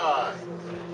拜。